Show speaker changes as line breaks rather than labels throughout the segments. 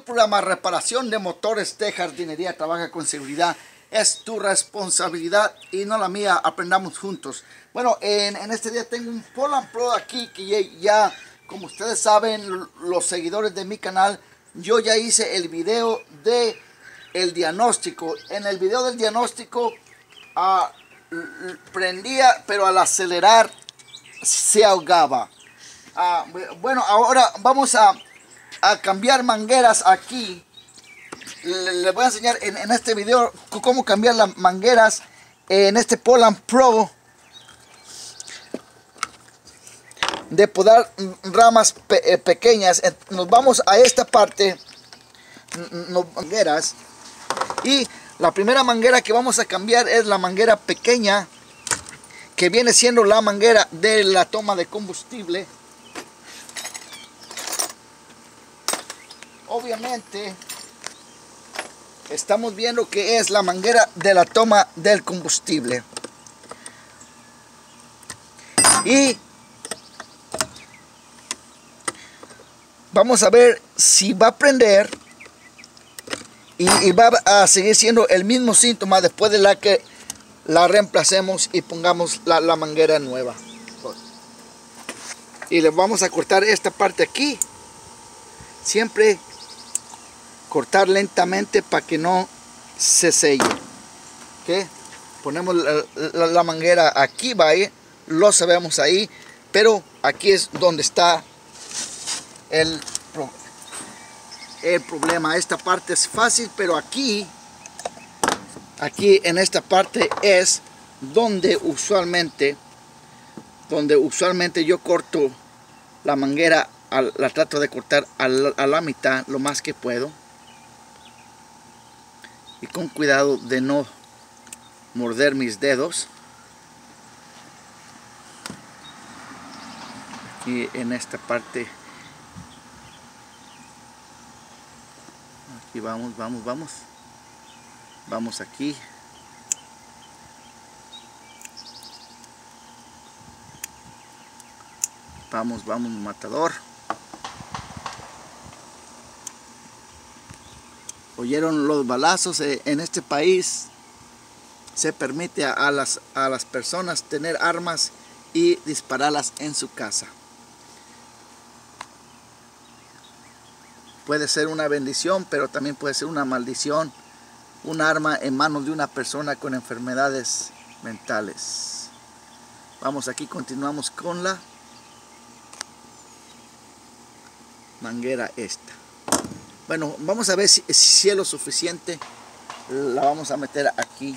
tu programa Reparación de Motores de Jardinería. Trabaja con seguridad. Es tu responsabilidad y no la mía. Aprendamos juntos. Bueno, en, este día tengo un Poland Pro aquí que ya, como ustedes saben, los seguidores de mi canal, yo ya hice el video de el diagnóstico. En el video del diagnóstico ah, prendía, pero al acelerar se ahogaba. Ah, bueno, ahora vamos a a cambiar mangueras aquí. Les voy a enseñar en, este video cómo cambiar las mangueras en este Poland Pro de podar ramas eh, pequeñas. Nos vamos a esta parte, mangueras, y la primera manguera que vamos a cambiar es la manguera pequeña, que viene siendo la manguera de la toma de combustible. Obviamente estamos viendo que es la manguera de la toma del combustible. Y vamos a ver si va a prender y, va a seguir siendo el mismo síntoma después de la que la reemplacemos y pongamos la, la manguera nueva. Y le vamos a cortar esta parte aquí. Siempre cortar lentamente para que no se selle. Ponemos la, manguera aquí, lo sabemos ahí, pero aquí es donde está el, el problema. Esta parte es fácil, pero aquí, aquí en esta parte es donde usualmente, donde usualmente yo corto la manguera, la trato de cortar a la mitad lo más que puedo y con cuidado de no morder mis dedos. Y en esta parte aquí vamos vamos vamos. Vamos aquí. Vamos vamos matador oyeron los balazos eh, en este país se permite a, las, a las personas tener armas y dispararlas en su casa. Puede ser una bendición pero también puede ser una maldición un arma en manos de una persona con enfermedades mentales. Vamos aquí continuamos con la manguera esta bueno, vamos a ver si, es lo suficiente. La vamos a meter aquí.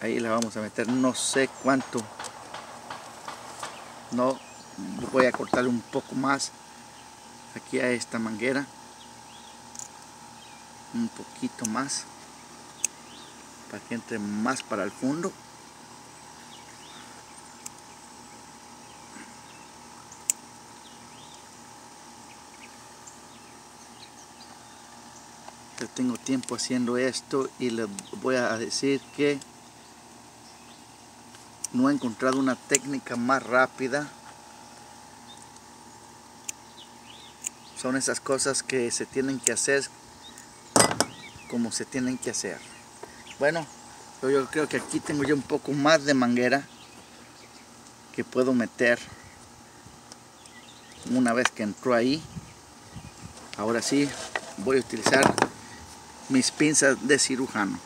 Ahí, la vamos a meter, no sé cuánto. No, voy a cortarle un poco más aquí a esta manguera. Un poquito más. Para que entre más para el fondo. Tengo tiempo haciendo esto y les voy a decir que no he encontrado una técnica más rápida. Son esas cosas que se tienen que hacer como se tienen que hacer. Bueno yo creo que aquí tengo yo un poco más de manguera que puedo meter una vez que entró ahí. Ahora sí voy a utilizar mis pinzas de cirujano.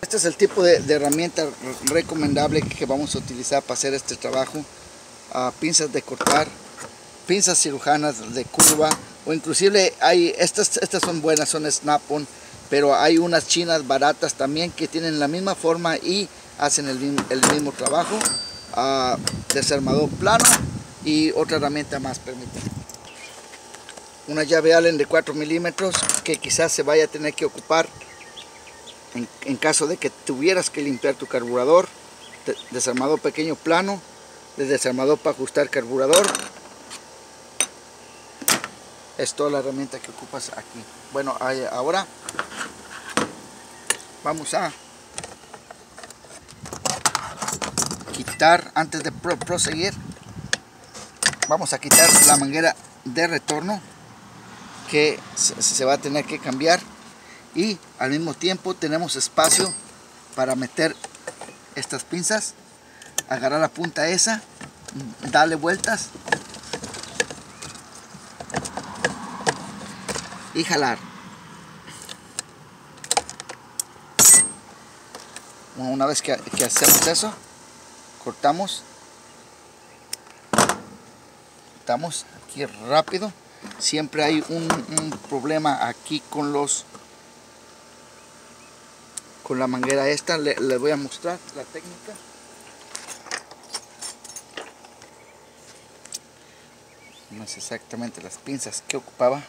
Este es el tipo de, herramienta recomendable que vamos a utilizar para hacer este trabajo. Ah, pinzas de cortar, pinzas cirujanas de curva o inclusive hay, estas, estas son buenas, son snap-on, pero hay unas chinas baratas también que tienen la misma forma y hacen el, mismo trabajo. Uh, desarmador plano y otra herramienta más, permítanme una llave Allen de 4 milímetros que quizás se vaya a tener que ocupar en, caso de que tuvieras que limpiar tu carburador desarmador pequeño plano de desarmador para ajustar carburador. Es toda la herramienta que ocupas aquí. Bueno ahora vamos a quitar, antes de proseguir, vamos a quitar la manguera de retorno que se va a tener que cambiar. Y al mismo tiempo tenemos espacio para meter estas pinzas agarrar la punta esa darle vueltas y jalar. Una vez que, hacemos eso cortamos cortamos aquí rápido siempre hay un, problema aquí con los con la manguera esta. Les le voy a mostrar la técnica. No es exactamente las pinzas que ocupaba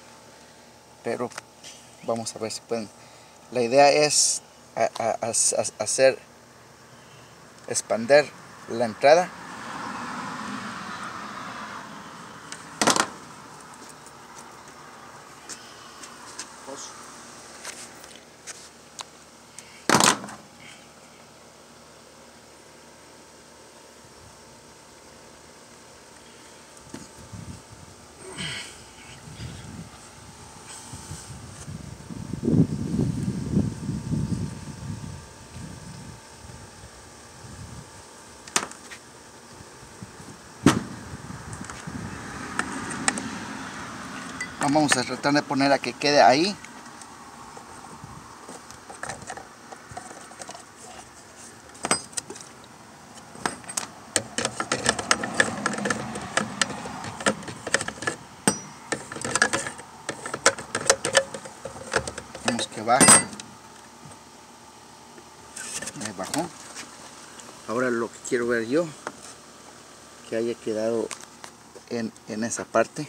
pero vamos a ver si pueden. La idea es hacer expander la entrada vamos a tratar de poner a que quede ahí. Vamos que baje me bajó. Ahora lo que quiero ver yo que haya quedado en, en esa parte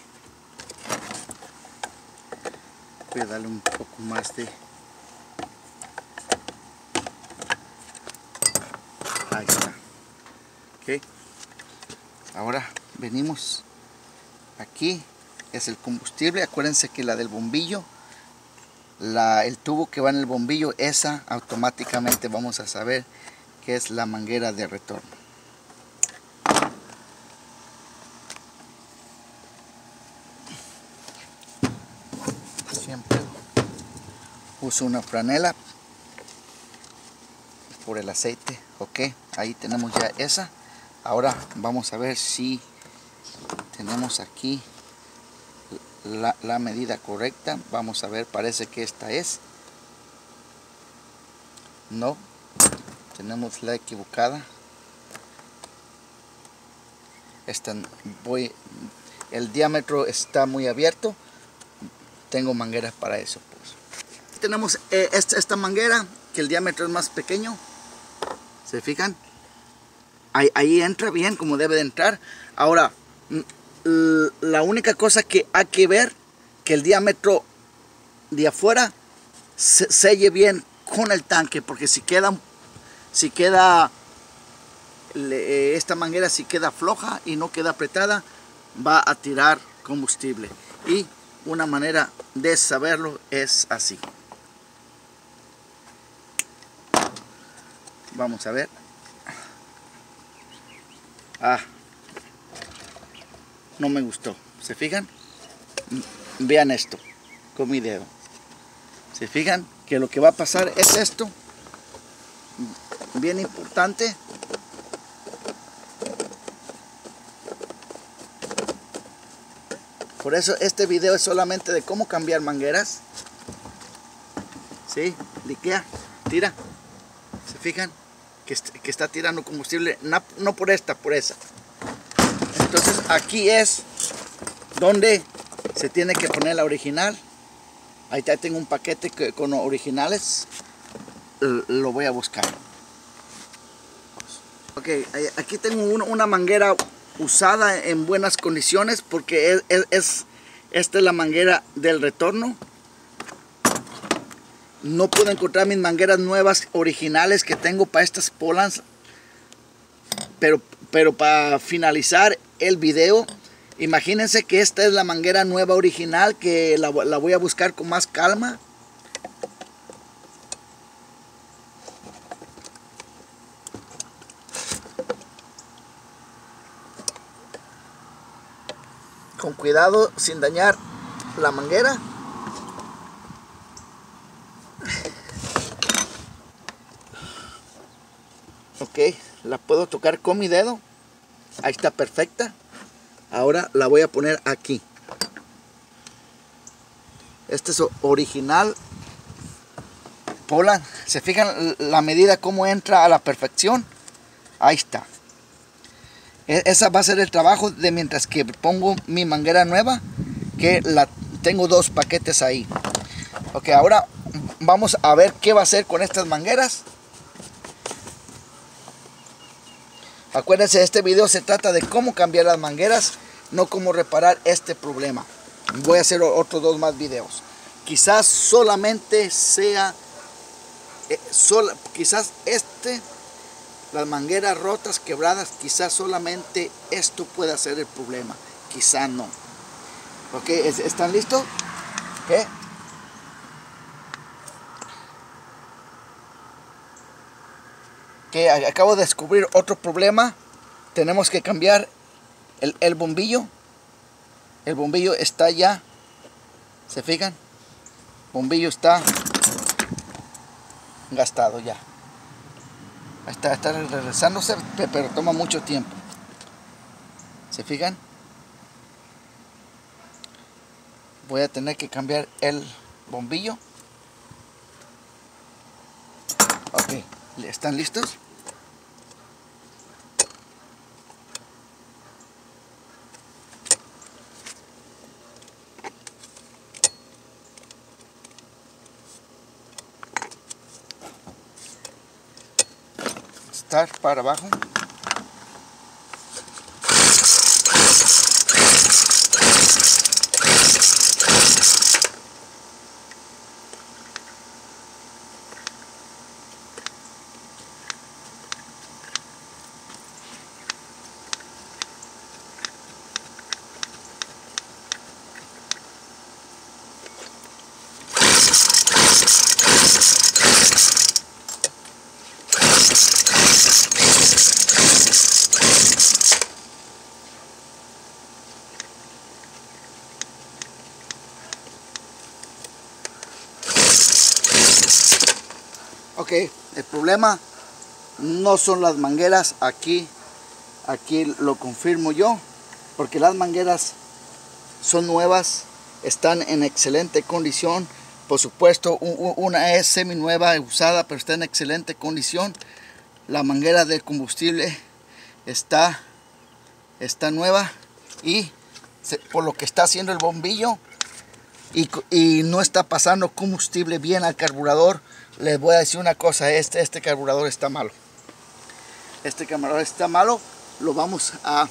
voy a darle un poco más de ahí está. Ok. Ahora venimos. Aquí es el combustible. Acuérdense que la del bombillo la, el tubo que va en el bombillo esa automáticamente vamos a saber que es la manguera de retorno uso una franela por el aceite ok ahí tenemos ya esa. Ahora vamos a ver si tenemos aquí la, medida correcta. Vamos a ver parece que esta es. No tenemos la equivocada. Esta voy el diámetro está muy abierto. Tengo mangueras para eso tenemos eh, esta, manguera, que el diámetro es más pequeño. ¿Se fijan? Ahí, entra bien como debe de entrar. Ahora, la única cosa que hay que ver, que el diámetro de afuera se selle bien con el tanque, porque si queda, si queda eh, esta manguera si queda floja y no queda apretada, va a tirar combustible. Y una manera de saberlo es así. Vamos a ver. Ah. No me gustó. ¿Se fijan? Vean esto con mi dedo. ¿Se fijan? Que lo que va a pasar es esto. Bien importante. Por eso este video es solamente de cómo cambiar mangueras. ¿Sí? Liquea. Tira. ¿Se fijan? Que, está tirando combustible, no, por esta, por esa. Entonces aquí es donde se tiene que poner la original. Ahí tengo un paquete con originales. Lo voy a buscar. Ok, aquí tengo una, manguera usada en buenas condiciones porque es, esta es la manguera del retorno no pude encontrar mis mangueras nuevas, originales que tengo para estas polans. Pero, pero para finalizar el video, imagínense que esta es la manguera nueva original que la, la voy a buscar con más calma. Con cuidado sin dañar la manguera. La puedo tocar con mi dedo. Ahí está perfecta. Ahora la voy a poner aquí. Este es original. Pola, se fijan la medida cómo entra a la perfección ahí está. E, esa va a ser el trabajo de mientras que pongo mi manguera nueva que la tengo dos paquetes ahí. Ok ahora vamos a ver qué va a hacer con estas mangueras acuérdense este video se trata de cómo cambiar las mangueras no cómo reparar este problema. Voy a hacer otros dos más videos. Quizás solamente sea eh, quizás este las mangueras rotas quebradas quizás solamente esto pueda ser el problema. Quizás no. Ok están listos ¿Qué? Acabo de descubrir otro problema. Tenemos que cambiar el, el bombillo. El bombillo está ya se fijan bombillo está gastado ya. Está, está regresándose pero toma mucho tiempo. Se fijan voy a tener que cambiar el bombillo. Ok están listos para abajo el problema no son las mangueras aquí aquí lo confirmo yo porque las mangueras son nuevas están en excelente condición. Por supuesto una es semi nueva usada pero está en excelente condición. La manguera de combustible está está nueva y por lo que está haciendo el bombillo y, y no está pasando combustible bien al carburador les voy a decir una cosa, este, este carburador está malo. Este carburador está malo, lo vamos a,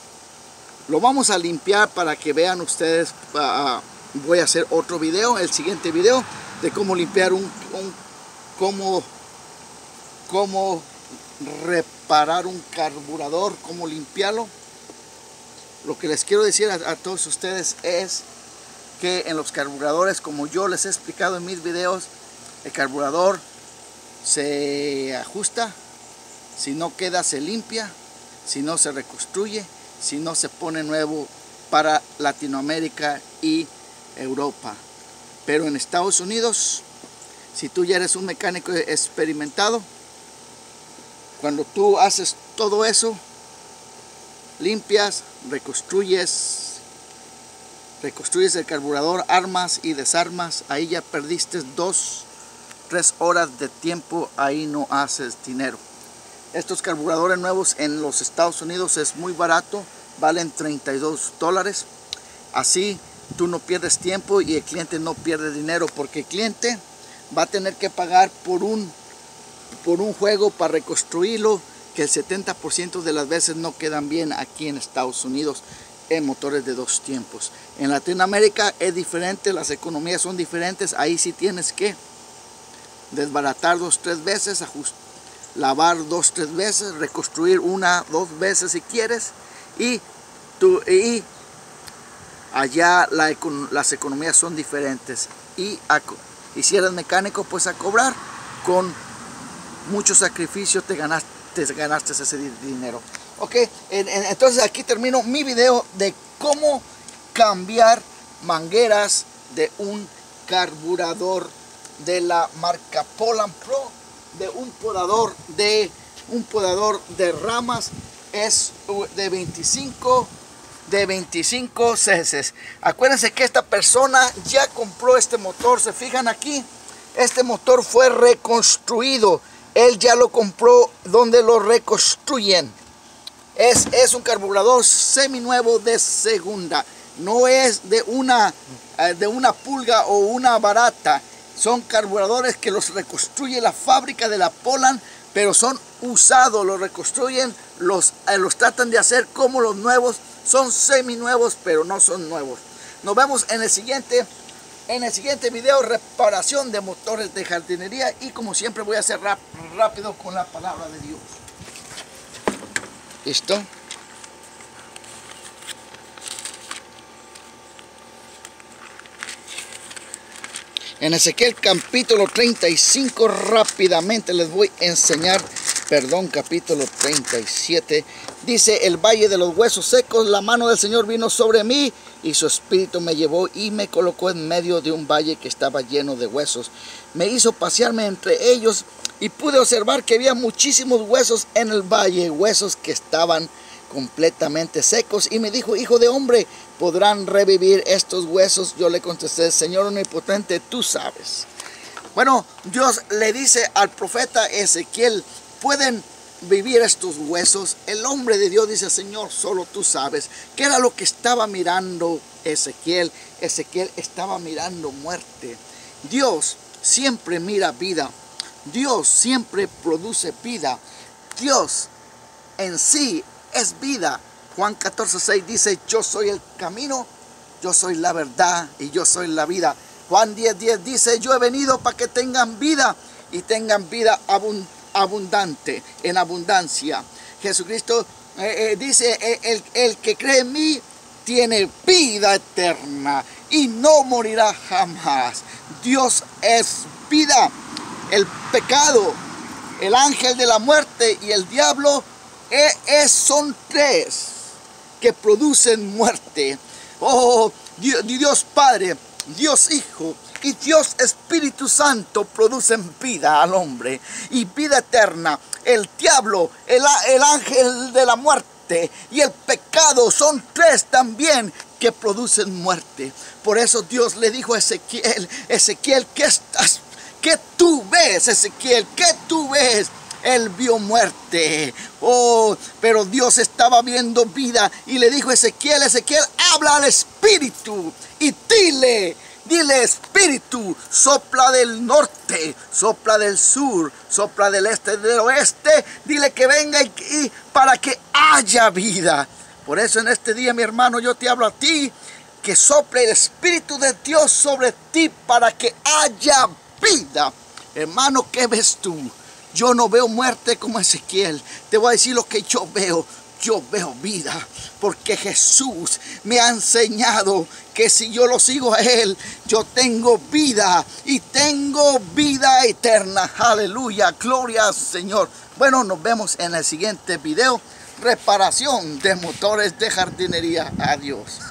lo vamos a limpiar para que vean ustedes, ah, ah, voy a hacer otro video, el siguiente video, de cómo limpiar un, un cómo, cómo reparar un carburador, cómo limpiarlo. Lo que les quiero decir a, a todos ustedes es que en los carburadores, como yo les he explicado en mis videos, el carburador se ajusta, si no queda se limpia, si no se reconstruye, si no se pone nuevo para Latinoamérica y Europa. Pero en Estados Unidos, si tú ya eres un mecánico experimentado, cuando tú haces todo eso, limpias, reconstruyes, reconstruyes el carburador, armas y desarmas, ahí ya perdiste dos tres horas de tiempo, ahí no haces dinero. Estos carburadores nuevos en los Estados Unidos es muy barato, valen 32 dólares. Así tú no pierdes tiempo y el cliente no pierde dinero porque el cliente va a tener que pagar por un, por un juego para reconstruirlo que el 70% de las veces no quedan bien aquí en Estados Unidos en motores de dos tiempos. En Latinoamérica es diferente, las economías son diferentes, ahí sí tienes que desbaratar dos, tres veces, lavar dos, tres veces, reconstruir una, dos veces si quieres y, y allá las economías son diferentes. Y, si eres mecánico pues a cobrar. Con mucho sacrificio te ganaste ese dinero. Ok, entonces aquí termino mi video de cómo cambiar mangueras de un carburador de la marca Poland Pro, de un podador de un podador de ramas es de 25 de 25 cc. Acuérdense que esta persona ya compró este motor. Se fijan aquí, este motor fue reconstruido. Él ya lo compró donde lo reconstruyen. Es, es un carburador seminuevo de segunda. No es de una, eh, de una pulga o una barata. Son carburadores que los reconstruye la fábrica de la Poland, pero son usados, los reconstruyen, los, eh, los tratan de hacer como los nuevos son semi-nuevos, pero no son nuevos. Nos vemos en el siguiente en el siguiente video, reparación de motores de jardinería y como siempre voy a hacer rápido con la palabra de Dios. ¿Listo? En Ezequiel capítulo 35 rápidamente les voy a enseñar perdón, capítulo 37, dice, el valle de los huesos secos, la mano del Señor vino sobre mí y su espíritu me llevó y me colocó en medio de un valle que estaba lleno de huesos. Me hizo pasearme entre ellos y pude observar que había muchísimos huesos en el valle, huesos que estaban completamente secos y me dijo, hijo de hombre, ¿podrán revivir estos huesos? Yo le contesté, Señor omnipotente, tú sabes. Bueno, Dios le dice al profeta Ezequiel, pueden vivir estos huesos? El hombre de Dios dice, Señor, solo tú sabes. ¿Qué era lo que estaba mirando Ezequiel? Ezequiel estaba mirando muerte. Dios siempre mira vida. Dios siempre produce vida. Dios en sí es vida. Juan 14, 6 dice, yo soy el camino, yo soy la verdad y yo soy la vida. Juan 10, 10 dice, yo he venido para que tengan vida y tengan vida abundante en abundancia. Jesucristo eh, eh, dice, eh, el, el que cree en mí tiene vida eterna y no morirá jamás. Dios es vida. El pecado, el ángel de la muerte y el diablo es, son tres que producen muerte. Oh, Dios Padre, Dios Hijo y Dios Espíritu Santo producen vida al hombre y vida eterna. El diablo, el, el ángel de la muerte y el pecado son tres también que producen muerte. Por eso Dios le dijo a Ezequiel, Ezequiel, ¿qué estás? ¿Qué tú ves, Ezequiel? ¿Qué tú ves? Él vio muerte. Oh, pero Dios estaba viendo vida y le dijo a Ezequiel, Ezequiel, habla al Espíritu y dile Dile espíritu, sopla del norte, sopla del sur, sopla del este, del oeste. Dile que venga y, para que haya vida. Por eso en este día, mi hermano, yo te hablo a ti, que sople el Espíritu de Dios sobre ti para que haya vida. Hermano, ¿qué ves tú? Yo no veo muerte como Ezequiel. Te voy a decir lo que yo veo yo veo vida, porque Jesús me ha enseñado que si yo lo sigo a Él, yo tengo vida y tengo vida eterna. Aleluya, gloria al Señor. Bueno, nos vemos en el siguiente video. Reparación de motores de jardinería. Adiós.